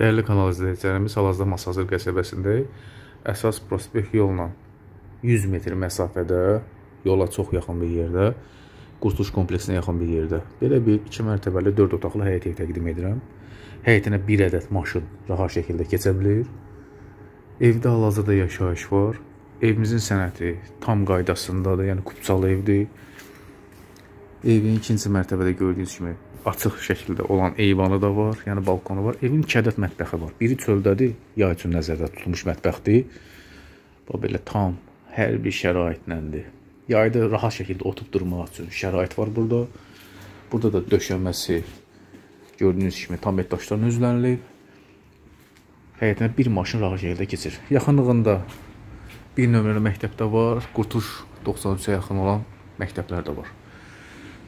Dəyərli kanal izləyicilərimiz, hal-hazırda Masazır qəsəbəsindəyik. Əsas prospekt yolla 100 metr məsafədə, yola çox yaxın bir yerdə, Qurtuluş kompleksinə yaxın bir yerdə. Belə bir 2 mərtəbəli 4 otaqlı həyət ev təqdim edirəm. Həyətinə 1 ədəd maşın rahat şəkildə keçə bilir. Evdə hal-hazırda yaşayış var. Evimizin sənəti tam qaydasındadır, yəni kupçalı evdir. Evin ikinci mərtəbədə gördüyünüz kimi açıq şəkildə olan eyvanı da var, yəni balkonu var. Evin iki ədəd mətbəxi var. Biri çöldədir, yay üçün nəzərdə tutulmuş mətbəxdir. Bu belə tam hər bir şəraitlədir. Yayda rahat şəkildə otub durmaq üçün şərait var burada. Burada da döşəməsi gördüyünüz kimi tam et daşlarla üzlənilib. Həyətinə bir maşın rahat şəkildə keçir. Yaxınlığında bir nömrəli məktəb də var. Qurtuş 93-ə yaxın olan məktəblər də var.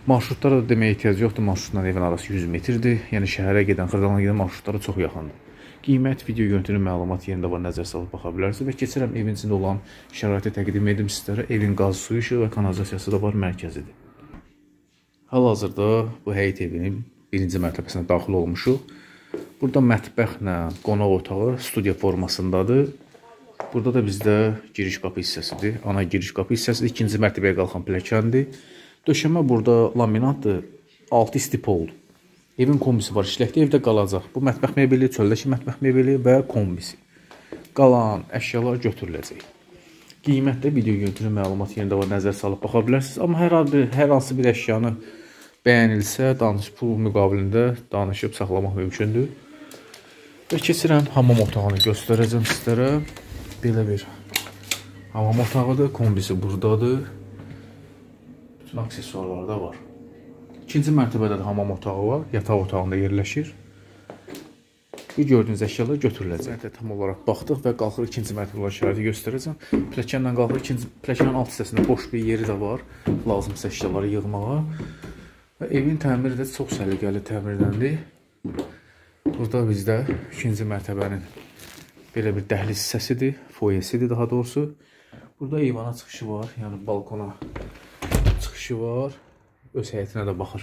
Marşrutlara da deməyə ehtiyac yoxdur. Marşrutla evin arası 100 metrdir. Yəni şəhərə gedən, Xırdalana gedən marşrutlara çox yaxındır. Qiymət, video görüntülü məlumat yerində var, nəzər salıb baxa bilərsiniz və keçirəm evin içində olan şəraiti təqdim edim sizlərə. Evin qaz suyu, işığı və kanalizasiyası da var, mərkəzidir. Hal-hazırda bu həyət evinin birinci mərtəbəsinə daxil olmuşuq. Burada mətbəxlə qonaq otağı studiya formasındadır. Burada da bizdə giriş qapı hissəsidir. Ana giriş qapı hissəsidir. İkinci mərtəbəyə qalxan pilləkəndir. Döşəmə burada laminatdır. Altı istipoldur. Evin kombisi var, işləkdə evdə qalacaq. Bu mətbəx mebeli, çöldəki mətbəx mebeli və kombisi. Qalan əşyalar götürüləcək. Qiymətdə video görüntülü məlumat yerində var, nəzər salıb baxa bilərsiniz. Amma hər bir hər hansı bir əşyanı bəyənilsə, danış pul müqabilində danışıb saxlamaq mümkündür. Və keçirəm hamam otağını göstərəcəm sizlərə. Belə bir hamam otağıdır, kombisi burdadır bütün aksesuarları da var. İkinci mərtəbədə də hamam otağı var, yataq otağında yerləşir. Bu gördüyünüz əşyalar götürüləcək. Mərtəbə tam olaraq baxdıq və qalxırıq ikinci mərtəbə olan şəraiti göstərəcəm. Pilləkənlə qalxırıq ikinci pilləkənin alt hissəsində boş bir yeri də var, lazımsa əşyaları yığmağa. Və evin təmiri də çox səliqəli təmirdəndir. Burada bizdə ikinci mərtəbənin belə bir dəhliz hissəsidir, foyesidir daha doğrusu. Burada eyvana çıxışı var, yəni balkona çıxışı var. Öz həyətinə də baxır.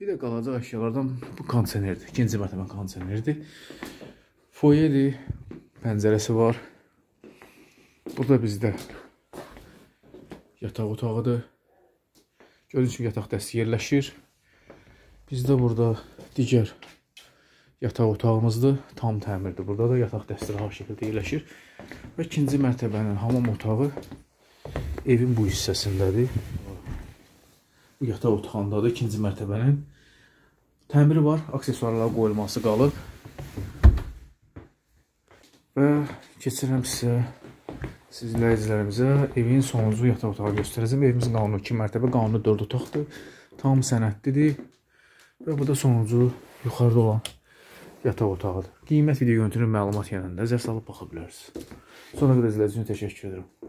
Bir də qalacaq əşyalardan bu kondisionerdir. İkinci mərtəbə kondisionerdir. Foyedir. Pəncərəsi var. Burada bizdə yataq otağıdır. Gördüyünüz kimi yataq dəsti yerləşir. Bizdə burada digər yataq otağımızdır. Tam təmirdir. Burada da yataq dəsti rahat şəkildə yerləşir. Və ikinci mərtəbənin hamam otağı evin bu hissəsindədir yataq otağındadır, ikinci mərtəbənin. Təmiri var, aksesuarlar qoyulması qalıb. Və keçirəm sizə, siz izləyicilərimizə evin sonuncu yataq otağı göstərəcəm. Evimizin qanunu 2 mərtəbə, qanunu 4 otaqdır. Tam sənədlidir. Və bu da sonuncu yuxarıda olan yataq otağıdır. Qiymət video görüntünün məlumat yanında nəzər salıb baxa bilərsiniz. Sonra qədər izlədiyiniz üçün təşəkkür edirəm.